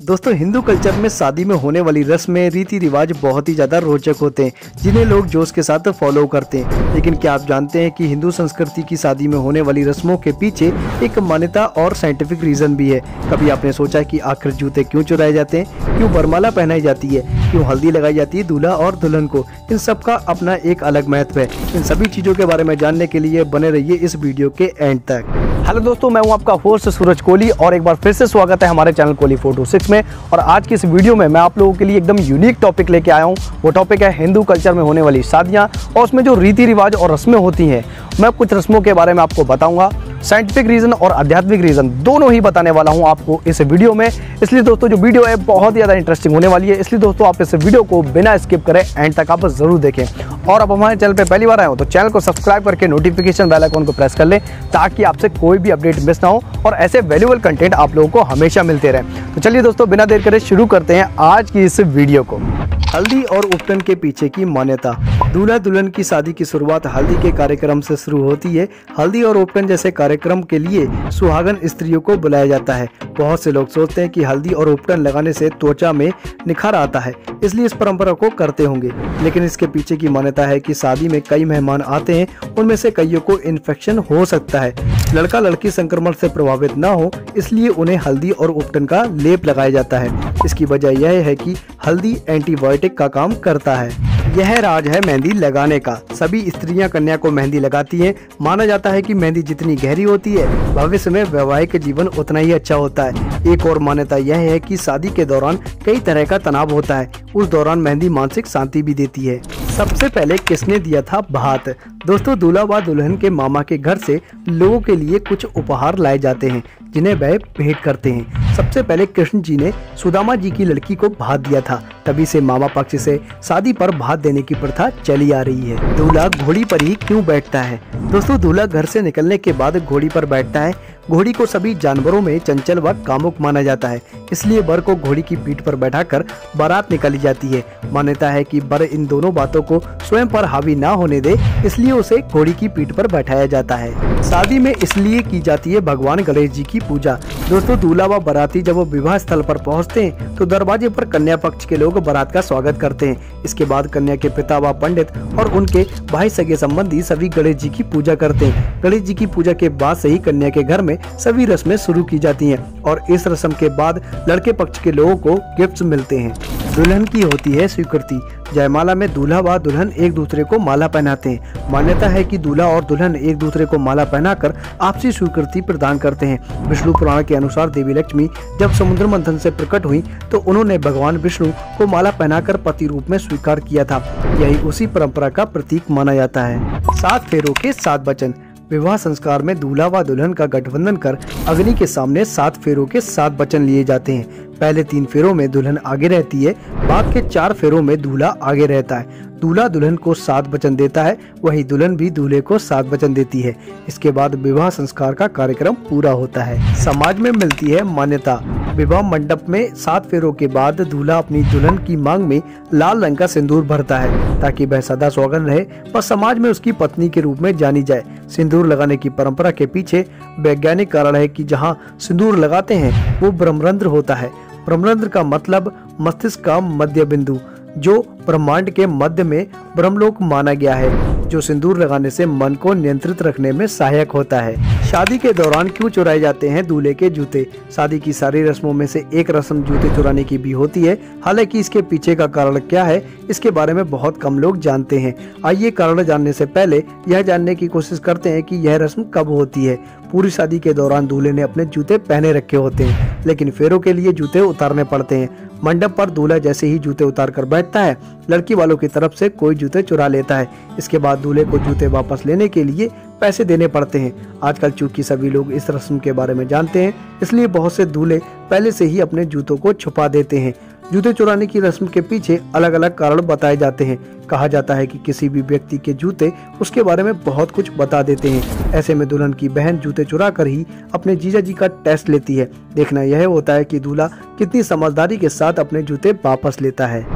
दोस्तों, हिंदू कल्चर में शादी में होने वाली रस्में रीति रिवाज बहुत ही ज़्यादा रोचक होते हैं, जिन्हें लोग जोश के साथ फॉलो करते हैं। लेकिन क्या आप जानते हैं कि हिंदू संस्कृति की शादी में होने वाली रस्मों के पीछे एक मान्यता और साइंटिफिक रीज़न भी है? कभी आपने सोचा कि आखिर जूते क्यों चुराए जाते हैं? क्यों बरमाला पहनाई जाती है? क्यों हल्दी लगाई जाती है दूल्हा और दुल्हन को? इन सब का अपना एक अलग महत्व है। इन सभी चीज़ों के बारे में जानने के लिए बने रहिए इस वीडियो के एंड तक। हेलो दोस्तों, मैं हूँ आपका होस्ट सूरज कोहली और एक बार फिर से स्वागत है हमारे चैनल कोहली फ़ोटो सिक्स में। और आज की इस वीडियो में मैं आप लोगों के लिए एकदम यूनिक टॉपिक लेके आया हूँ। वो टॉपिक है हिंदू कल्चर में होने वाली शादियाँ और उसमें जो रीति रिवाज और रस्में होती हैं, मैं कुछ रस्मों के बारे में आपको बताऊँगा। साइंटिफिक रीज़न और आध्यात्मिक रीज़न दोनों ही बताने वाला हूँ आपको इस वीडियो में। इसलिए दोस्तों, जो वीडियो है, बहुत ज़्यादा इंटरेस्टिंग होने वाली है। इसलिए दोस्तों, आप इस वीडियो को बिना स्किप करें एंड तक आप ज़रूर देखें। और अब हमारे चैनल पर पहली बार आए हो तो चैनल को सब्सक्राइब करके नोटिफिकेशन बेल आइकन को प्रेस कर लें, ताकि आपसे कोई भी अपडेट मिस ना हो, और ऐसे वैल्यूबल कंटेंट आप लोगों को हमेशा मिलते रहे। तो चलिए दोस्तों, बिना देर करे शुरू करते हैं आज की इस वीडियो को। हल्दी और उपटन के पीछे की मान्यता। दूल्हा दुल्हन की शादी की शुरुआत हल्दी के कार्यक्रम से शुरू होती है। हल्दी और उपटन जैसे कार्यक्रम के लिए सुहागन स्त्रियों को बुलाया जाता है। बहुत से लोग सोचते हैं कि हल्दी और उपटन लगाने से त्वचा में निखार आता है, इसलिए इस परंपरा को करते होंगे। लेकिन इसके पीछे की मान्यता है कि शादी में कई मेहमान आते हैं, उनमें से कईयों को इन्फेक्शन हो सकता है। लड़का लड़की संक्रमण से प्रभावित न हो, इसलिए उन्हें हल्दी और उपटन का लेप लगाया जाता है। इसकी वजह यह है कि हल्दी एंटीबायोटिक का काम करता है। यह राज है मेहंदी लगाने का। सभी स्त्रियाँ कन्या को मेहंदी लगाती हैं। माना जाता है कि मेहंदी जितनी गहरी होती है, भविष्य में वैवाहिक जीवन उतना ही अच्छा होता है। एक और मान्यता यह है कि शादी के दौरान कई तरह का तनाव होता है। उस दौरान मेहंदी मानसिक शांति भी देती है। सबसे पहले किसने दिया था भात? दोस्तों, दूल्हा व दुल्हन के मामा के घर से लोगों के लिए कुछ उपहार लाए जाते हैं। जिन्हें वह भेंट करते हैं। सबसे पहले कृष्ण जी ने सुदामा जी की लड़की को भात दिया था। तभी से मामा पक्ष से शादी पर भात देने की प्रथा चली आ रही है। दूल्हा घोड़ी पर ही क्यों बैठता है? दोस्तों, दूल्हा घर से निकलने के बाद घोड़ी पर बैठता है। घोड़ी को सभी जानवरों में चंचल व कामुक माना जाता है। इसलिए बर को घोड़ी की पीठ पर बैठाकर बारात निकाली जाती है। मान्यता है कि बर इन दोनों बातों को स्वयं पर हावी ना होने दे, इसलिए उसे घोड़ी की पीठ पर बैठाया जाता है। शादी में इसलिए की जाती है भगवान गणेश जी की पूजा। दोस्तों, दूल्हा व बराती जब वो विवाह स्थल पर पहुँचते हैं तो दरवाजे पर कन्या पक्ष के लोग बारात का स्वागत करते हैं। इसके बाद कन्या के पिता व पंडित और उनके भाई सगे संबंधी सभी गणेश जी की पूजा करते हैं। गणेश जी की पूजा के बाद से ही कन्या के घर में सभी रस्में शुरू की जाती हैं और इस रस्म के बाद लड़के पक्ष के लोगों को गिफ्ट्स मिलते हैं। दुल्हन की होती है स्वीकृति। जयमाला में दूल्हा व दुल्हन एक दूसरे को माला पहनाते हैं। मान्यता है कि दूल्हा और दुल्हन एक दूसरे को माला पहनाकर आपसी स्वीकृति प्रदान करते हैं। विष्णु पुराण के अनुसार देवी लक्ष्मी जब समुद्र मंथन से प्रकट हुई तो उन्होंने भगवान विष्णु को माला पहनाकर पति रूप में स्वीकार किया था। यही उसी परंपरा का प्रतीक माना जाता है। सात फेरों के सात वचन। विवाह संस्कार में दूल्हा व दुल्हन का गठबंधन कर अग्नि के सामने सात फेरों के सात वचन लिए जाते हैं। पहले तीन फेरों में दुल्हन आगे रहती है, बाद के चार फेरों में दूल्हा आगे रहता है। दूल्हा दुल्हन को सात वचन देता है, वही दुल्हन भी दूल्हे को सात वचन देती है। इसके बाद विवाह संस्कार का कार्यक्रम पूरा होता है। समाज में मिलती है मान्यता। विवाह मंडप में सात फेरों के बाद दूल्हा अपनी दुल्हन की मांग में लाल रंग का सिंदूर भरता है, ताकि वह सदा सौगन रहे और समाज में उसकी पत्नी के रूप में जानी जाए। सिंदूर लगाने की परंपरा के पीछे वैज्ञानिक कारण है कि जहाँ सिंदूर लगाते हैं, वो ब्रह्मरंध्र होता है। ब्रह्मरंध्र का मतलब मस्तिष्क का मध्य बिंदु, जो ब्रह्मांड के मध्य में ब्रह्मलोक माना गया है, जो सिंदूर लगाने से मन को नियंत्रित रखने में सहायक होता है। शादी के दौरान क्यों चुराए जाते हैं दूल्हे के जूते? शादी की सारी रस्मों में से एक रस्म जूते चुराने की भी होती है। हालाँकि इसके पीछे का कारण क्या है, इसके बारे में बहुत कम लोग जानते हैं। आइए कारण जानने से पहले यह जानने की कोशिश करते हैं कि यह रस्म कब होती है। पूरी शादी के दौरान दूल्हे ने अपने जूते पहने रखे होते हैं, लेकिन फेरों के लिए जूते उतारने पड़ते हैं। मंडप पर दूल्हा जैसे ही जूते उतार कर बैठता है, लड़की वालों की तरफ़ से कोई जूते चुरा लेता है। इसके बाद दूल्हे को जूते वापस लेने के लिए पैसे देने पड़ते हैं। आजकल चूँकि सभी लोग इस रस्म के बारे में जानते हैं, इसलिए बहुत से दूल्हे पहले से ही अपने जूतों को छुपा देते हैं। जूते चुराने की रस्म के पीछे अलग अलग कारण बताए जाते हैं। कहा जाता है कि किसी भी व्यक्ति के जूते उसके बारे में बहुत कुछ बता देते हैं। ऐसे में दुल्हन की बहन जूते चुरा कर ही अपने जीजा जी का टेस्ट लेती है। देखना यह होता है कि दूल्हा कितनी समझदारी के साथ अपने जूते वापस लेता है।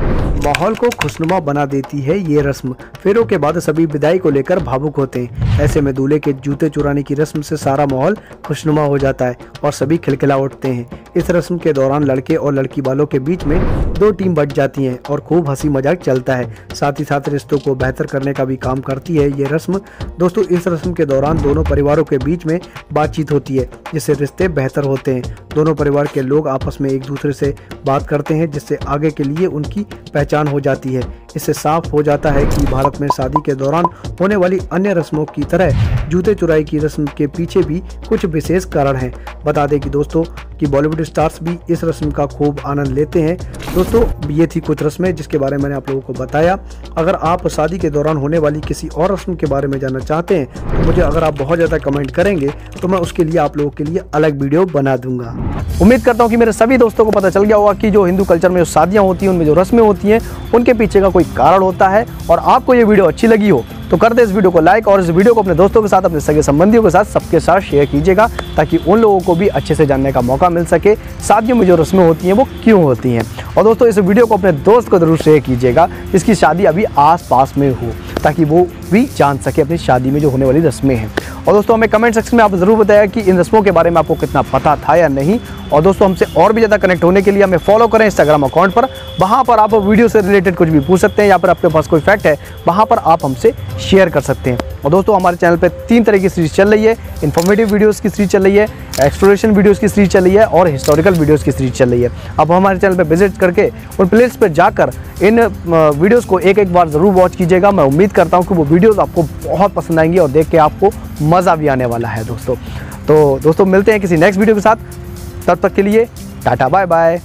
माहौल को खुशनुमा बना देती है ये रस्म। फेरों के बाद सभी विदाई को लेकर भावुक होते हैं। ऐसे में दूल्हे के जूते चुराने की रस्म से सारा माहौल खुशनुमा हो जाता है और सभी खिलखिला उठते हैं। इस रस्म के दौरान लड़के और लड़की वालों के बीच में दो टीम बट जाती हैं और खूब हँसी मज़ाक चलता है। साथ ही साथ रिश्तों को बेहतर करने का भी काम करती है ये रस्म। दोस्तों, इस रस्म के दौरान दोनों परिवारों के बीच में बातचीत होती है, जिससे रिश्ते बेहतर होते हैं। दोनों परिवार के लोग आपस में एक दूसरे से बात करते हैं, जिससे आगे के लिए उनकी पहचान हो जाती है। इससे साफ़ हो जाता है कि भारत में शादी के दौरान होने वाली अन्य रस्मों की तरह जूते चुराई की रस्म के पीछे भी कुछ विशेष कारण हैं। बता दें कि दोस्तों, कि बॉलीवुड स्टार्स भी इस रस्म का खूब आनंद लेते हैं दोस्तों, ये थी कुछ रस्में जिसके बारे में मैंने आप लोगों को बताया। अगर आप शादी के दौरान होने वाली किसी और रस्म के बारे में जानना चाहते हैं तो मुझे अगर आप बहुत ज़्यादा कमेंट करेंगे तो मैं उसके लिए आप लोगों के लिए अलग वीडियो बना दूँगा। उम्मीद करता हूँ कि मेरे सभी दोस्तों को पता चल गया होगा कि जो हिंदू कल्चर में जो शादियाँ होती हैं, उनमें जो रस्में होती हैं, उनके पीछे का कोई कारण होता है, और आपको ये वीडियो अच्छी लगी हो तो कर दे इस वीडियो को लाइक और इस वीडियो को अपने दोस्तों के साथ, अपने सगे संबंधियों के साथ सबके साथ शेयर कीजिएगा ताकि उन लोगों को भी अच्छे से जानने का मौका मिल सके। शादियों में जो रस्में होती हैं, वो क्यों होती हैं? और दोस्तों, इस वीडियो को अपने दोस्त को ज़रूर शेयर कीजिएगा, जिसकी शादी अभी आस पास में हो, ताकि वो भी जान सके अपनी शादी में जो होने वाली रस्में हैं। और दोस्तों, हमें कमेंट सेक्शन में आप ज़रूर बताया कि इन रस्मों के बारे में आपको कितना पता था या नहीं। और दोस्तों, हमसे और भी ज़्यादा कनेक्ट होने के लिए हमें फॉलो करें इंस्टाग्राम अकाउंट पर। वहाँ पर आप वीडियो से रिलेटेड कुछ भी पूछ सकते हैं या फिर आपके पास कोई फैक्ट है, वहाँ पर आप हमसे शेयर कर सकते हैं। और दोस्तों, हमारे चैनल पर तीन तरह की सीरीज़ चल रही है। इन्फॉर्मेटिव वीडियोज़ की सीरीज़ चल रही है एक्सप्लोरेशन वीडियोज़ की सीरीज़ चल रही है और हिस्टोरिकल वीडियोज़ की सीरीज़ चल रही है। अब हमारे चैनल पर विज़िट करके उन प्लेस पर जाकर इन वीडियोज़ को एक एक बार ज़रूर वॉच कीजिएगा। मैं उम्मीद करता हूँ कि वो वीडियोज़ आपको बहुत पसंद आएँगी और देख के आपको मज़ा भी आने वाला है दोस्तों। तो दोस्तों, मिलते हैं किसी नेक्स्ट वीडियो के साथ। तब तक के लिए टाटा बाय बाय